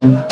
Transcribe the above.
Mm-hmm.